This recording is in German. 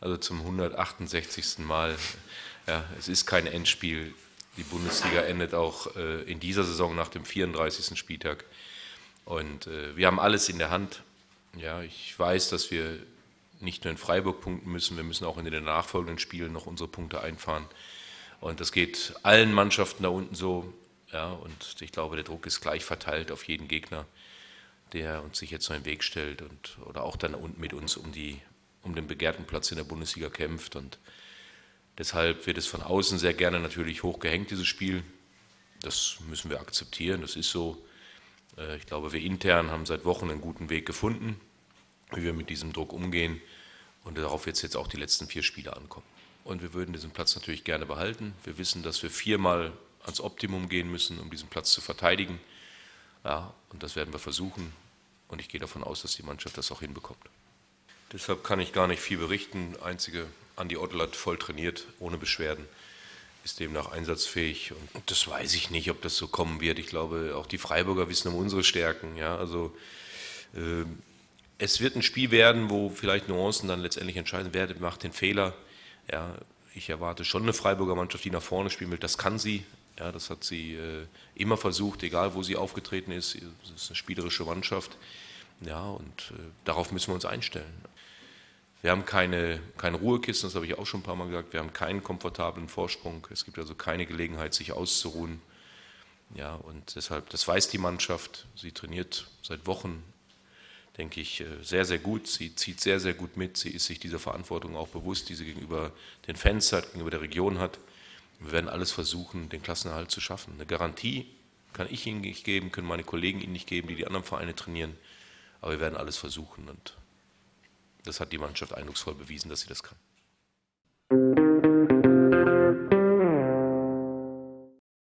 glaube zum 168. Mal. Ja, es ist kein Endspiel. Die Bundesliga endet auch äh, in dieser Saison nach dem 34. Spieltag. Und äh, wir haben alles in der Hand. Ja, ich weiß, dass wir nicht nur in Freiburg punkten müssen, wir müssen auch in den nachfolgenden Spielen noch unsere Punkte einfahren. Und das geht allen Mannschaften da unten so. Ja, und ich glaube, der Druck ist gleich verteilt auf jeden Gegner, der uns sich jetzt noch im Weg stellt und oder auch dann unten mit uns um, die, um den begehrten Platz in der Bundesliga kämpft. Und deshalb wird es von außen sehr gerne natürlich hochgehängt, dieses Spiel. Das müssen wir akzeptieren, das ist so. Äh, ich glaube, wir intern haben seit Wochen einen guten Weg gefunden, wie wir mit diesem Druck umgehen. Und darauf wird es jetzt auch die letzten vier Spiele ankommen. Und wir würden diesen Platz natürlich gerne behalten. Wir wissen, dass wir viermal ans Optimum gehen müssen, um diesen Platz zu verteidigen. Ja, und das werden wir versuchen. Und ich gehe davon aus, dass die Mannschaft das auch hinbekommt. Deshalb kann ich gar nicht viel berichten. Einzige, Andi Ottel hat voll trainiert, ohne Beschwerden, ist demnach einsatzfähig. Und das weiß ich nicht, ob das so kommen wird. Ich glaube, auch die Freiburger wissen um unsere Stärken. Ja, also äh, es wird ein Spiel werden, wo vielleicht Nuancen dann letztendlich entscheiden, wer macht den Fehler. Ja, ich erwarte schon eine Freiburger Mannschaft, die nach vorne spielen will. Das kann sie. Ja, das hat sie äh, immer versucht, egal wo sie aufgetreten ist. Es ist eine spielerische Mannschaft. Ja, und äh, darauf müssen wir uns einstellen. Wir haben keine, keine Ruhekissen, das habe ich auch schon ein paar Mal gesagt. Wir haben keinen komfortablen Vorsprung. Es gibt also keine Gelegenheit, sich auszuruhen. Ja, und deshalb, das weiß die Mannschaft. Sie trainiert seit Wochen denke ich, äh, sehr, sehr gut. Sie zieht sehr, sehr gut mit. Sie ist sich dieser Verantwortung auch bewusst, die sie gegenüber den Fans hat, gegenüber der Region hat. Wir werden alles versuchen, den Klassenerhalt zu schaffen. Eine Garantie kann ich Ihnen nicht geben, können meine Kollegen Ihnen nicht geben, die die anderen Vereine trainieren. Aber wir werden alles versuchen und das hat die Mannschaft eindrucksvoll bewiesen, dass sie das kann.